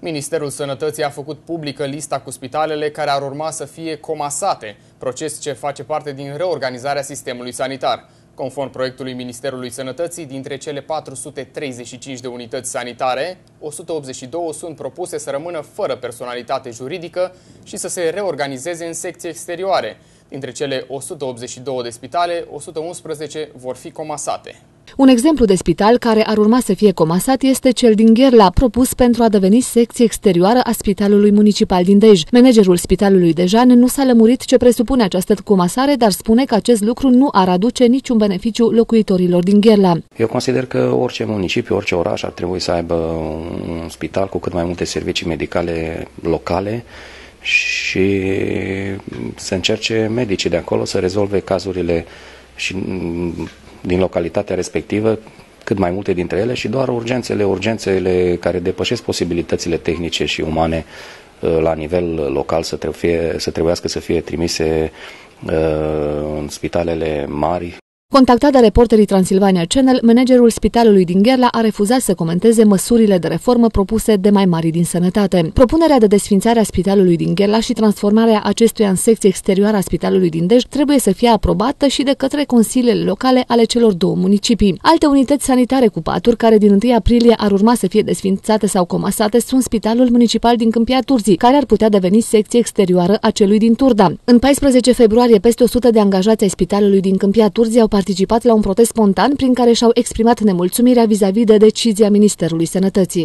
Ministerul Sănătății a făcut publică lista cu spitalele care ar urma să fie comasate, proces ce face parte din reorganizarea sistemului sanitar. Conform proiectului Ministerului Sănătății, dintre cele 435 de unități sanitare, 182 sunt propuse să rămână fără personalitate juridică și să se reorganizeze în secții exterioare. Dintre cele 182 de spitale, 111 vor fi comasate. Un exemplu de spital care ar urma să fie comasat este cel din Gherla, propus pentru a deveni secție exterioară a Spitalului Municipal din Dej. Managerul Spitalului Dejan nu s-a lămurit ce presupune această comasare, dar spune că acest lucru nu ar aduce niciun beneficiu locuitorilor din Gherla. Eu consider că orice municipiu, orice oraș ar trebui să aibă un spital cu cât mai multe servicii medicale locale și să încerce medicii de acolo să rezolve cazurile și din localitatea respectivă, cât mai multe dintre ele și doar urgențele, urgențele care depășesc posibilitățile tehnice și umane uh, la nivel local să, trebuie, să trebuiască să fie trimise uh, în spitalele mari Contactat de reporterii Transilvania Channel, managerul spitalului din Gherla a refuzat să comenteze măsurile de reformă propuse de mai mari din sănătate. Propunerea de desfințare a spitalului din Gherla și transformarea acestuia în secție exterioară a spitalului din Dej trebuie să fie aprobată și de către consiliile locale ale celor două municipii. Alte unități sanitare cu paturi care din 1 aprilie ar urma să fie desfințate sau comasate sunt Spitalul Municipal din Câmpia Turzii, care ar putea deveni secție exterioară a celui din Turda. În 14 februarie, peste 100 de angajați ai Spitalului din Câmpia Turzii au participat la un protest spontan prin care și-au exprimat nemulțumirea vis-a-vis -vis de decizia Ministerului Sănătății.